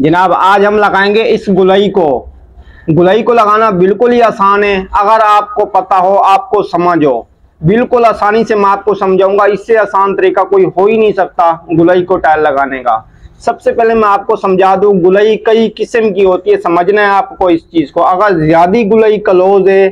जनाब, आज हम लगाएँगे इस गुलई को। गुलई को लगाना बिल्कुल ही आसान है। अगर आपको पता हो, आपको समझो। बिल्कुल आसानी से मैं आपको समझाऊँगा। इससे आसान तरीका कोई हो ही नहीं सकता गुलई को टाइल लगाने का। सबसे पहले मैं आपको समझा दूँ, गुलई कई किस्म की होती है। समझना है आपको इस चीज़ को। अगर ज़्यादा गुलई क्लोज है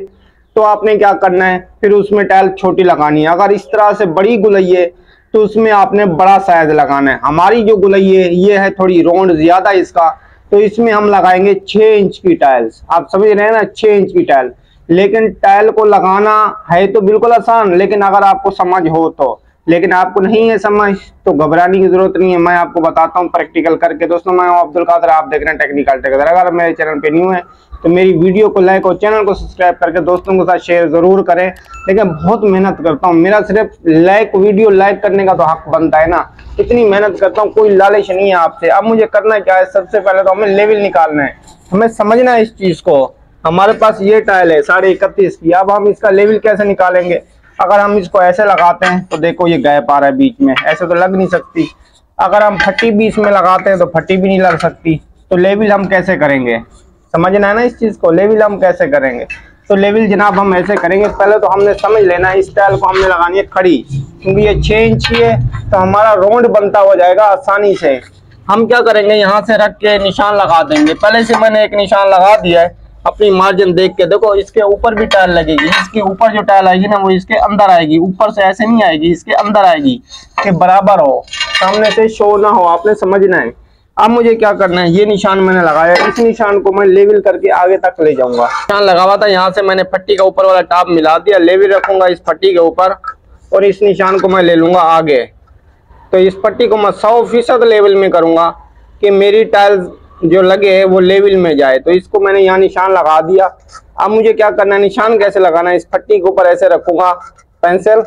तो आपने क्या करना है? फिर उसमें टाइल छोटी लगानी है। अगर इस तरह से बड़ी गुलई है तो उसमें आपने बड़ा साइज़ लगाना है। हमारी जो गुलई है, ये है थोड़ी रोड ज़्यादा इसका। तो इसमें हम लगाएँगे छह इंच की टाइल्स आप समझ रहे हैं ना, छह इंच की टाइल लेकिन टाइल को लगाना है तो बिल्कुल आसान, लेकिन अगर आपको समझ हो तो। लेकिन आपको नहीं है समझ तो घबराने की ज़रूरत नहीं है। मैं आपको बताता हूँ प्रैक्टिकल करके। दोस्तों, मैं अब्दुल कादर, आप देख रहे हैं टेक्निकल टेक्टर अगर मेरे चैनल पे न्यू है तो मेरी वीडियो को लाइक और चैनल को सब्सक्राइब करके दोस्तों के साथ शेयर ज़रूर करें। लेकिन बहुत मेहनत करता हूँ। मेरा सिर्फ़ लाइक वीडियो लाइक करने का तो हक हाँ बनता है ना। इतनी मेहनत करता हूँ, कोई लालच नहीं है आपसे। अब मुझे करना क्या है? सबसे पहले तो हमें लेवल निकालना है। हमें समझना है इस चीज़ को। हमारे पास ये टाइल है, साढ़े इकतीस की। अब हम इसका लेवल कैसे निकालेंगे? अगर हम इसको ऐसे लगाते हैं तो देखो ये गैप आ रहा है बीच में। ऐसे तो लग नहीं सकती। अगर हम फट्टी बीच में लगाते हैं तो फट्टी भी नहीं लग सकती। तो लेवल हम कैसे करेंगे? समझना है ना इस चीज़ को? लेवल हम कैसे करेंगे? तो लेवल जनाब हम ऐसे करेंगे। पहले तो हमने समझ लेना है इस टाइल को हमने लगानी है खड़ी। क्योंकि ये छह इंच की है तो हमारा रोड बनता हो जाएगा आसानी से। हम क्या करेंगे? यहाँ से रख के निशान लगा देंगे। पहले से मैंने एक निशान लगा दिया है। अपनी मार्जिन देख के देखो, इसके ऊपर भी टाइल लगेगी। इसके ऊपर जो टाइल आएगी ना, वो इसके अंदर आएगी। ऊपर से ऐसे नहीं आएगी, इसके अंदर आएगी। कि बराबर हो। सामने से शो ना हो, आपने समझना है। अब मुझे क्या करना है? ये निशान मैंने लगाया इस निशान को मैं लेवल करके आगे तक ले जाऊँगा। निशान लगा हुआ था, यहाँ से मैंने पट्टी का ऊपर वाला टाप मिला दिया। लेवल रखूँगा इस पट्टी के ऊपर और इस निशान को मैं ले लूँगा आगे। तो इस पट्टी को मैं सौ फ़ीसद लेवल में करूँगा कि मेरी टाइल्स जो लगे है, वो लेवल में जाए। तो इसको मैंने यहाँ निशान लगा दिया। अब मुझे क्या करना है? निशान कैसे लगाना है? इस पट्टी के ऊपर ऐसे रखूँगा, पेंसिल,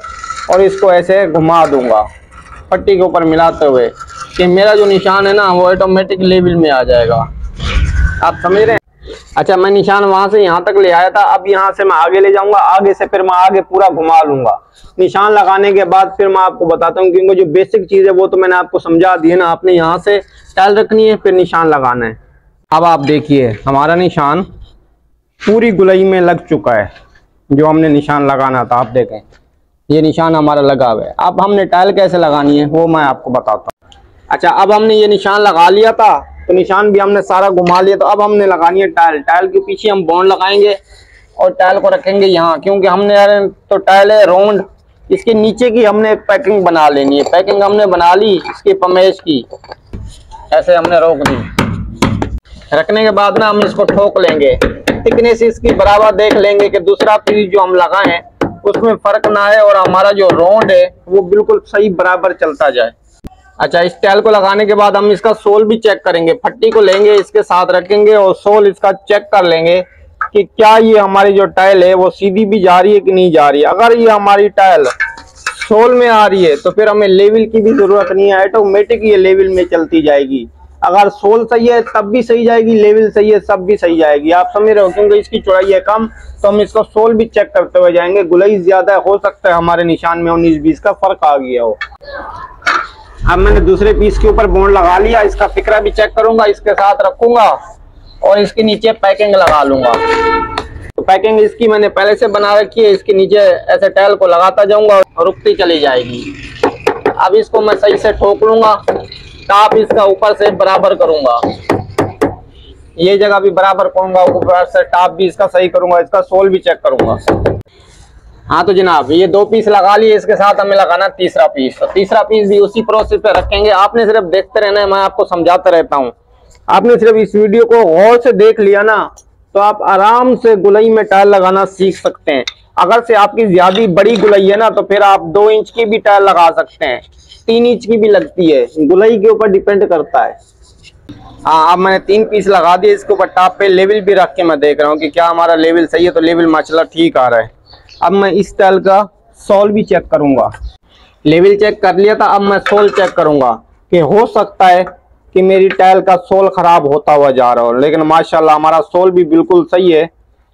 और इसको ऐसे घुमा दूँगा। पट्टी के ऊपर मिलाते हुए कि मेरा जो निशान है ना, वो ऑटोमेटिक लेवल में आ जाएगा। आप समझ रहे हैं? अच्छा मैं निशान वहाँ से यहाँ तक ले आया था, अब यहाँ से मैं आगे ले जाऊँगा, आगे से फिर मैं आगे पूरा घुमा लूँगा। निशान लगाने के बाद फिर मैं आपको बताता हूँ, क्योंकि जो बेसिक चीज़ है वो तो मैंने आपको समझा दी है ना, आपने यहाँ से टाइल रखनी है, फिर निशान लगाना है। अब आप देखिए, हमारा निशान पूरी गुलई में लग चुका है, जो हमने निशान लगाना था, आप देखें। ये निशान हमारा लगा हुआ है। अब हमने टाइल कैसे लगानी है, वो मैं आपको बताता हूँ। अच्छा अब हमने ये निशान लगा लिया था तो निशान भी हमने सारा घुमा लिया तो अब हमने लगानी है टाइल। टाइल के पीछे हम बॉन्ड लगाएँगे और टाइल को रखेंगे यहाँ, क्योंकि हमने यार तो टाइल है राउंड। इसके नीचे की हमने एक पैकिंग बना लेनी है। पैकिंग हमने बना ली, इसकी पमेश की। ऐसे हमने रोक दी। रखने के बाद ना हम इसको ठोक लेंगे। थिकनेस इसकी बराबर देख लेंगे कि दूसरा पीस जो हम लगाए उसमें फ़र्क ना आए और हमारा जो राउंड है, वो बिल्कुल सही बराबर चलता जाए। अच्छा इस टाइल को लगाने के बाद हम इसका सोल भी चेक करेंगे। फट्टी को लेंगे, इसके साथ रखेंगे और सोल इसका चेक कर लेंगे कि क्या ये हमारी जो टाइल है, वो सीधी भी जा रही है कि नहीं जा रही है। अगर ये हमारी टाइल सोल में आ रही है तो फिर हमें लेवल की भी ज़रूरत नहीं है। ऑटोमेटिक ये लेवल में चलती जाएगी। अगर सोल सही है, तब भी सही जाएगी। लेवल सही है सब भी सही जाएगी। आप समझ रहे हो क्योंकि इसकी चौड़ाई है कम तो हम इसको सोल भी चेक करते हुए जाएँगे। गुलाई ज़्यादा हो सकता है हमारे निशान में उन्नीस बीस का फ़र्क आ गया हो। अब मैंने दूसरे पीस के ऊपर बोर्ड लगा लिया, इसका फिक्रा भी चेक करूँगा, इसके साथ रखूँगा और इसके नीचे पैकिंग लगा लूँगा। तो पैकिंग इसकी मैंने पहले से बना रखी है, इसके नीचे ऐसे टैल को लगाता जाऊँगा और रुकती चली जाएगी। अब इसको मैं सही से ठोक लूँगा टाप इसका ऊपर से बराबर करूँगा। ये जगह भी बराबर करूँगा, ऊपर से टाप भी इसका सही करूँगा, इसका सोल भी चेक करूँगा। हाँ तो जनाब, ये दो पीस लगा लिए, इसके साथ हमें लगाना तीसरा पीस तो तीसरा पीस भी उसी प्रोसेस पे रखेंगे। आपने सिर्फ़ देखते रहना है, मैं आपको समझाता रहता हूँ। आपने सिर्फ़ इस वीडियो को गौर से देख लिया ना तो आप आराम से गुलई में टाइल लगाना सीख सकते हैं। अगर से आपकी ज़्यादा बड़ी गुलई है ना तो फिर आप दो इंच की भी टाइल लगा सकते हैं। तीन इंच की भी लगती है। गुलई के ऊपर डिपेंड करता है। हाँ अब मैंने तीन पीस लगा दिए, इसके ऊपर टॉप पे लेवल भी रख के मैं देख रहा हूँ कि क्या हमारा लेवल सही है तो लेवल माशाल्लाह ठीक आ रहा है। अब मैं इस टाइल का सोल भी चेक करूँगा। लेवल चेक कर लिया था, अब मैं सोल चेक करूँगा कि हो सकता है कि मेरी टाइल का सोल खराब होता हुआ जा रहा हो, लेकिन माशाल्लाह हमारा सोल भी बिल्कुल सही है।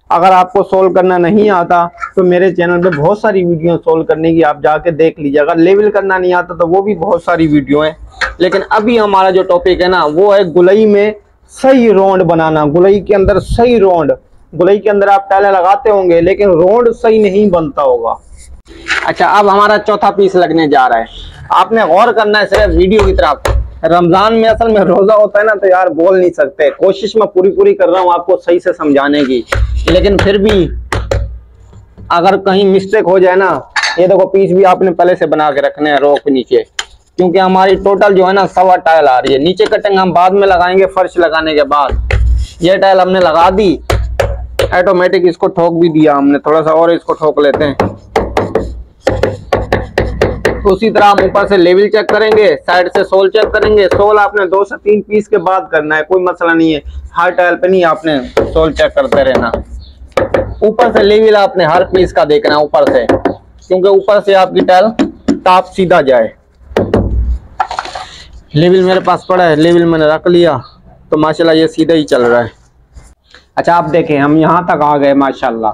अगर आपको सोल्व करना नहीं आता तो मेरे चैनल पे बहुत सारी वीडियो सोल्व करने की, आप जाके देख लीजिए। अगर लेवल करना नहीं आता तो वो भी बहुत सारी वीडियो है। लेकिन अभी हमारा जो टॉपिक है ना, वो है गुलई में सही रोंड बनाना, गुलई के अंदर सही रोड गुलई के अंदर आप टाइलें लगाते होंगे लेकिन रोड सही नहीं बनता होगा। अच्छा अब हमारा चौथा पीस लगने जा रहा है। आपने गौर करना है सिर्फ़ वीडियो की तरफ़। रमज़ान में असल में रोजा होता है ना तो यार बोल नहीं सकते। कोशिश मैं पूरी पूरी कर रहा हूँ आपको सही से समझाने की। लेकिन फिर भी अगर कहीं मिस्टेक हो जाए ना ये देखो पीस भी आपने पहले से बना के रखने हैं रोक नीचे। क्योंकि हमारी टोटल जो है ना सवा टाइल आ रही है। नीचे कटिंग हम बाद में लगाएँगे फर्श लगाने के बाद। ये टाइल हमने लगा दी ऑटोमेटिक इसको ठोक भी दिया हमने, थोड़ा सा और इसको ठोक लेते हैं। उसी तरह हम ऊपर से लेवल चेक करेंगे साइड से सोल चेक करेंगे। सोल आपने दो से तीन पीस के बाद करना है, कोई मसला नहीं है। हर टाइल पे नहीं आपने सोल चेक करते रहना। ऊपर से लेवल आपने हर पीस का देखना है ऊपर से, क्योंकि ऊपर से आपकी टाइल टॉप सीधा जाए। लेवल मेरे पास पड़ा है, लेवल मैंने रख लिया तो माशाल्लाह ये सीधा ही चल रहा है। अच्छा आप देखें, हम यहाँ तक आ गए, माशाल्लाह।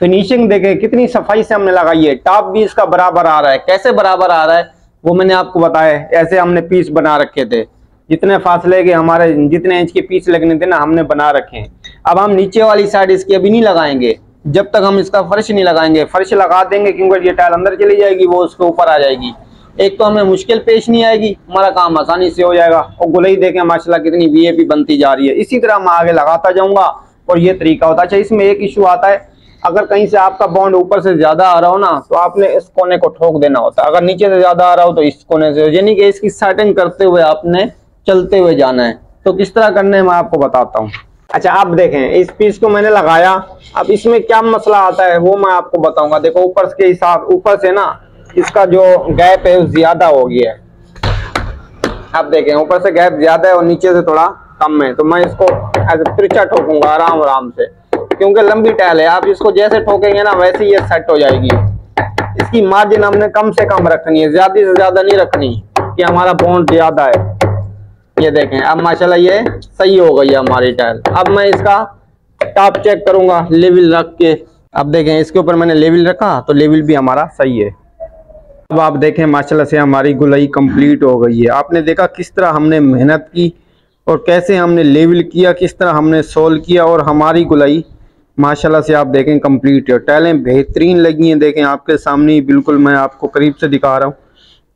फिनिशिंग देखें, कितनी सफ़ाई से हमने लगाई है। टॉप भी इसका बराबर आ रहा है। कैसे बराबर आ रहा है, वो मैंने आपको बताया। ऐसे हमने पीस बना रखे थे। जितने फासले के हमारे, जितने इंच के पीस लगने थे ना, हमने बना रखे हैं। अब हम नीचे वाली साइड इसकी अभी नहीं लगाएँगे। जब तक हम इसका फर्श नहीं लगाएँगे। फर्श लगा देंगे, क्योंकि ये टाइल अंदर चली जाएगी, वो उसके ऊपर आ जाएगी। एक तो हमें मुश्किल पेश नहीं आएगी, हमारा काम आसानी से हो जाएगा। और गुलई देखें, माशाल्लाह, कितनी वीएपी बनती जा रही है। इसी तरह मैं आगे लगाता जाऊँगा। और ये तरीका होता है। अच्छा इसमें एक इशू आता है, अगर कहीं से आपका बॉन्ड ऊपर से ज़्यादा आ रहा हो ना तो आपने इस कोने को ठोक देना होता है। अगर नीचे से ज़्यादा आ रहा हो तो इस कोने से, यानी कि इसकी सेटिंग करते हुए आपने चलते हुए जाना है। तो किस तरह करने मैं आपको बताता हूँ। अच्छा आप देखें, इस पीस को मैंने लगाया। अब इसमें क्या मसला आता है, वो मैं आपको बताऊँगा। देखो, ऊपर के हिसाब, ऊपर से ना, इसका जो गैप है ज़्यादा हो गया है। आप देखें, ऊपर से गैप ज़्यादा है और नीचे से थोड़ा कम है तो मैं इसको ऐसे तिरछा ठोकूँगा आराम आराम से। क्योंकि लंबी टाइल है, आप इसको जैसे ठोकेंगे ना, वैसे ही ये सेट हो जाएगी। इसकी मार्जिन हमने कम से कम रखनी है, ज़्यादा से ज़्यादा नहीं रखनी कि हमारा बॉन्ड ज़्यादा है। ये देखें, अब माशाल्लाह ये सही हो गई है हमारी टाइल अब मैं इसका टॉप चेक करूँगा लेवल रख के। अब देखें, इसके ऊपर मैंने लेवल रखा तो लेवल भी हमारा सही है। अब आप देखें, माशाल्लाह से हमारी गुलाई कंप्लीट हो गई है। आपने देखा किस तरह हमने मेहनत की और कैसे हमने लेवल किया, किस तरह हमने सोल किया और हमारी गुलाई। माशाल्लाह से आप देखें कंप्लीट है टाइलें बेहतरीन लगी हैं, देखें आपके सामने ही बिल्कुल मैं आपको करीब से दिखा रहा हूँ।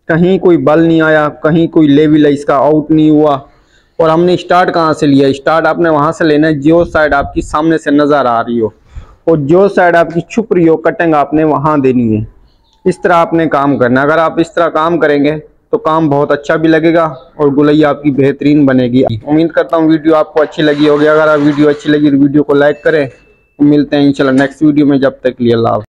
कहीं कोई बल नहीं आया, कहीं कोई लेवल है, इसका आउट नहीं हुआ। और हमने स्टार्ट कहाँ से लिया? स्टार्ट आपने वहाँ से लेना है, जो साइड आपकी सामने से नज़र आ रही हो। और जो साइड आपकी छुप रही हो कटिंग आपने वहाँ देनी है। इस तरह आपने काम करना अगर आप इस तरह काम करेंगे तो काम बहुत अच्छा भी लगेगा और गुलई आपकी बेहतरीन बनेगी। उम्मीद करता हूँ वीडियो आपको अच्छी लगी होगी। अगर आप वीडियो अच्छी लगी तो वीडियो को लाइक करें। मिलते हैं इंशाल्लाह नेक्स्ट वीडियो में। जब तक लिए अल्लाह